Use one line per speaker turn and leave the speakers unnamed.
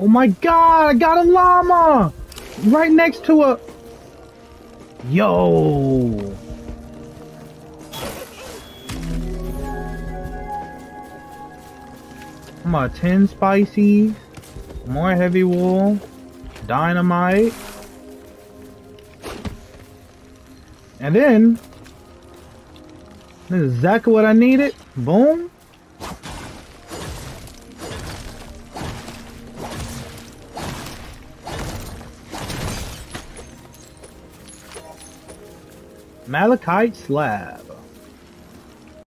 Oh my god, I got a llama! Right next to a... Yo! I'm at 10 spicy, more heavy wool, dynamite, and then, this is exactly what I needed, boom, Malachite Slab.